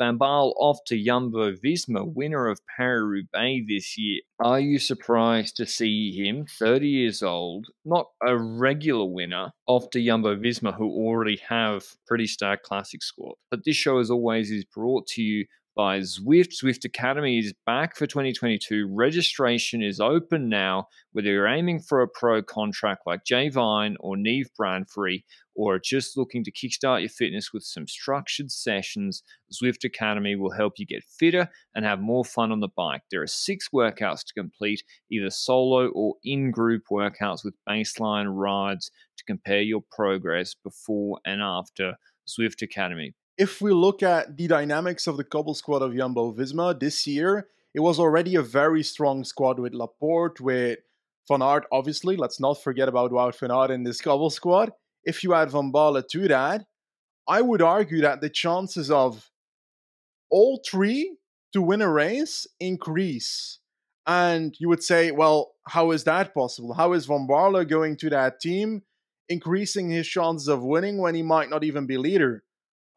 Van Baarle off to Jumbo Visma, winner of Paris Roubaix this year. Are you surprised to see him, 30 years old, not a regular winner, off to Jumbo Visma, who already have pretty stacked classic squad? But this show, as always, is brought to you by Zwift. Zwift Academy is back for 2022. Registration is open now. Whether you're aiming for a pro contract like Jay Vine or Neve Bradbury, or just looking to kickstart your fitness with some structured sessions, Zwift Academy will help you get fitter and have more fun on the bike. There are six workouts to complete, either solo or in group workouts with baseline rides to compare your progress before and after Zwift Academy if we look at the dynamics of the Cobble squad of Jumbo Visma this year, it was already a very strong squad with Laporte, with Van Aert, obviously. Let's not forget about Wout Van Aert in this Cobble squad. If you add Van Baarle to that, I would argue that the chances of all three to win a race increase. And you would say, well, how is that possible? How is Van Baarle going to that team, increasing his chances of winning when he might not even be leader?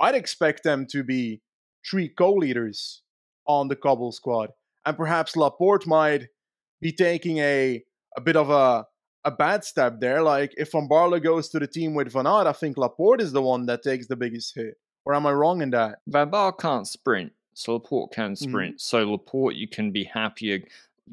I'd expect them to be three co-leaders on the Cobble squad, and perhaps Laporte might be taking a a bit of a a bad step there. Like if Van Baarle goes to the team with Van Aert, I think Laporte is the one that takes the biggest hit. Or am I wrong in that? Van Baarle can't sprint, so Laporte can sprint. Mm. So Laporte, you can be happier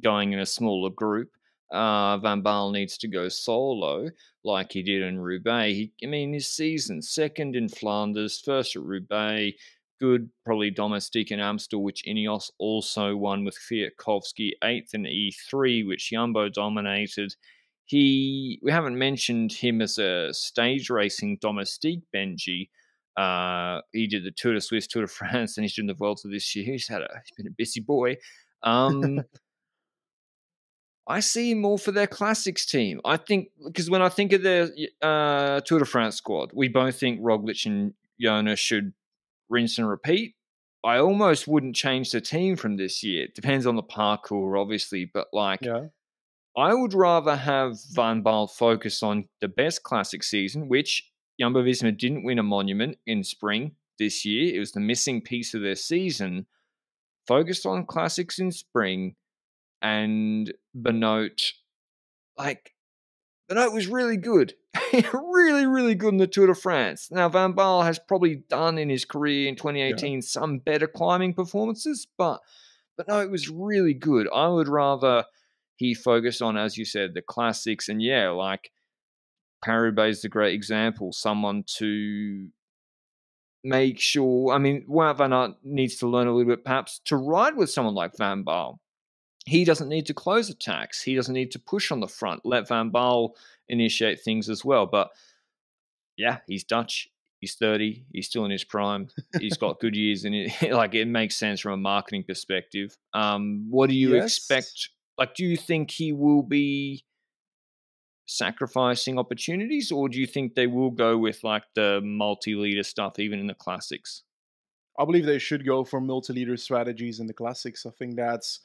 going in a smaller group. Uh, Van Baarle needs to go solo like he did in Roubaix. He, I mean, his season second in Flanders, first at Roubaix, good, probably domestic in Amstel, which Ineos also won with Kwiatkowski, eighth in E3, which Jumbo dominated. He, we haven't mentioned him as a stage racing domestique Benji. Uh, he did the Tour de Suisse, Tour de France, and he's doing the Vuelta this year. He's had a, he's been a busy boy. Um, I see more for their classics team. I think because when I think of their uh, Tour de France squad, we both think Roglic and Jonas should rinse and repeat. I almost wouldn't change the team from this year. It depends on the parcours, obviously, but like, yeah. I would rather have Van Baarle focus on the best classic season, which Jumbo Visma didn't win a monument in spring this year. It was the missing piece of their season. Focused on classics in spring and Benoot, like Benoot was really good, really, really good in the Tour de France. Now Van Baarle has probably done in his career in 2018 yeah. some better climbing performances, but but no, it was really good. I would rather he focus on, as you said, the classics, and yeah, like Paris is a great example. Someone to make sure. I mean, Wout Van Aert needs to learn a little bit, perhaps, to ride with someone like Van Baarle he doesn't need to close attacks. He doesn't need to push on the front. Let Van Baarle initiate things as well. But yeah, he's Dutch. He's 30. He's still in his prime. He's got good years in it. like it makes sense from a marketing perspective. Um, what do you yes. expect? Like, do you think he will be sacrificing opportunities, or do you think they will go with like the multi-leader stuff, even in the classics? I believe they should go for multi-leader strategies in the classics. I think that's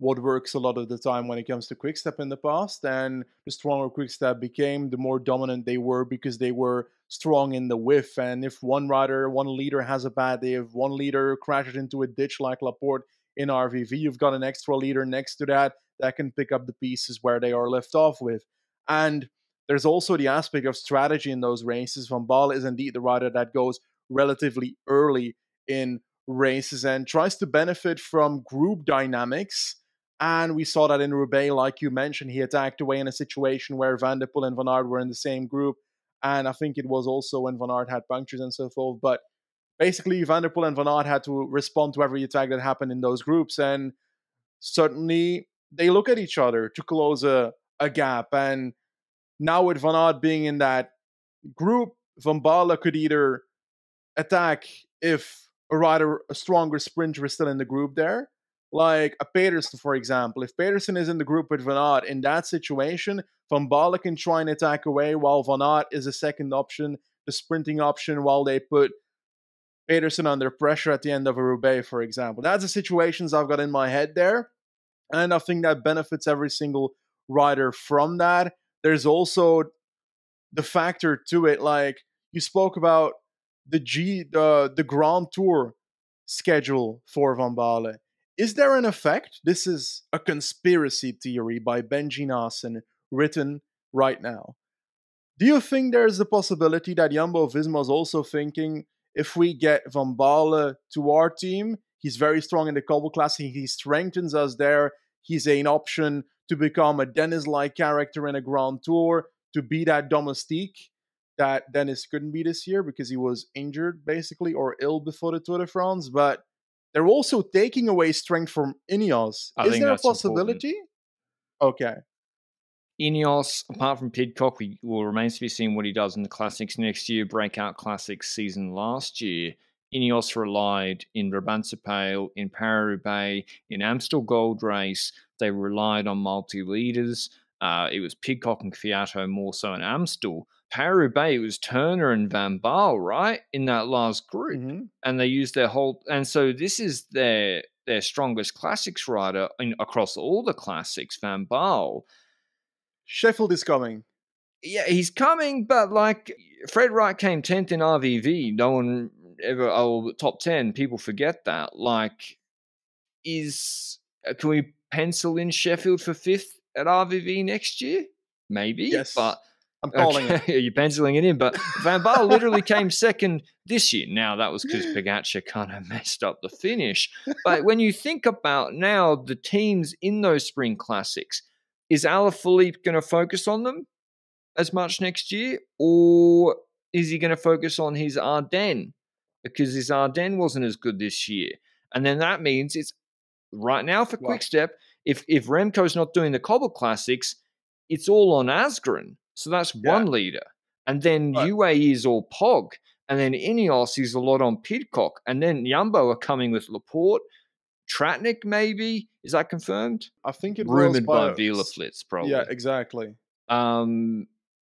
what works a lot of the time when it comes to Quickstep in the past. And the stronger Quickstep became, the more dominant they were because they were strong in the whiff. And if one rider, one leader has a bad day, if one leader crashes into a ditch like Laporte in RVV, you've got an extra leader next to that that can pick up the pieces where they are left off with. And there's also the aspect of strategy in those races. Van Baarle is indeed the rider that goes relatively early in races and tries to benefit from group dynamics and we saw that in Roubaix, like you mentioned, he attacked away in a situation where Van and Van Aert were in the same group. And I think it was also when Van Aert had punctures and so forth. But basically, Van and Van Aert had to respond to every attack that happened in those groups. And certainly they look at each other to close a, a gap. And now with Van Aert being in that group, Van Baarle could either attack if a rider, a stronger sprinter is still in the group there, like a Pedersen, for example. If Pedersen is in the group with Van Aert, in that situation, Van Baarle can try and attack away while Van Aert is a second option, the sprinting option, while they put Pedersen under pressure at the end of a Roubaix, for example. That's the situations I've got in my head there. And I think that benefits every single rider from that. There's also the factor to it, like you spoke about the G the the Grand Tour schedule for Van Baarle. Is there an effect? This is a conspiracy theory by Benji Naesen written right now. Do you think there's a possibility that Jumbo Visma is also thinking if we get Van to our team, he's very strong in the Cobble Classic, he strengthens us there, he's an option to become a Dennis like character in a Grand Tour, to be that domestique that Dennis couldn't be this year because he was injured basically or ill before the Tour de France. But they're also taking away strength from Ineos. I Is there a that's important. possibility? Okay. Ineos, apart from Pidcock, we will remains to be seen what he does in the classics next year. Breakout classics season last year. Ineos relied in Brabantse in Paris-Roubaix, in Amstel Gold Race. They relied on multi-leaders. Uh, it was Pidcock and Kwiato more so in Amstel. Paris-Roubaix, it was Turner and Van Baarle, right, in that last group. Mhm. And they used their whole... And so this is their their strongest classics rider in, across all the classics, Van Baarle. Sheffield is coming. yeah, he's coming, but like Fred Wright came 10th in RVV. No one ever, oh, top 10. People forget that. Like, is, uh, can we pencil in Sheffield for fifth at RVV next year? Maybe. Yes. But I'm calling it. you're penciling it in. But Van Baarle literally came second this year. Now, that was because Pogacar kind of messed up the finish. But when you think about now the teams in those spring classics, is Alaphilippe going to focus on them as much next year, or is he going to focus on his Ardennes because his Ardennes wasn't as good this year? And then that means it's right now for Wow. Quickstep. If if Remco's not doing the Cobble Classics, it's all on Asgreen. So that's Yeah. one leader, and then Right. UAE is all Pog, and then Ineos is a lot on Pidcock, and then Jumbo are coming with Laporte. Tratnik, maybe is that confirmed? I think it was Rumored by by probably Yeah, exactly. um,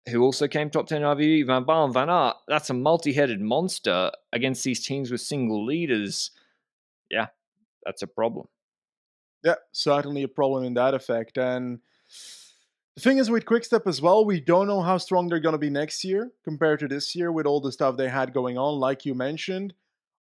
who also came top 10 RVV, Van Baarle and Van Aert. That's a multi headed monster against these teams with single leaders. Yeah, that's a problem. Yeah, certainly a problem in that effect. And the thing is with Quickstep as well, we don't know how strong they're going to be next year compared to this year with all the stuff they had going on, like you mentioned.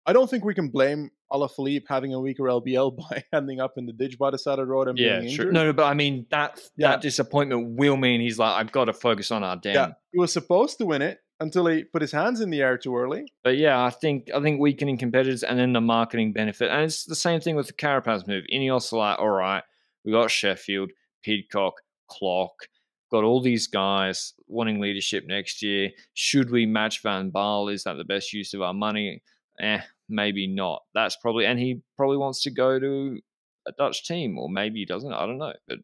I don't think we can blame Alaphilippe having a weaker LBL by ending up in the ditch by the side of the road and Yeah, being sure. injured. No, no, but I mean, that, Yeah. that disappointment will mean he's like, I've got to focus on Ardennes. Yeah, he was supposed to win it until he put his hands in the air too early. But yeah, I think I think weakening competitors and then the marketing benefit. And it's the same thing with the Carapaz move. Ineos are like, all right, we got Sheffield, Pidcock, Clock, got all these guys wanting leadership next year. Should we match Van Baarle? Is that the best use of our money? Eh, maybe not. That's probably and he probably wants to go to a Dutch team, or maybe he doesn't. I don't know. But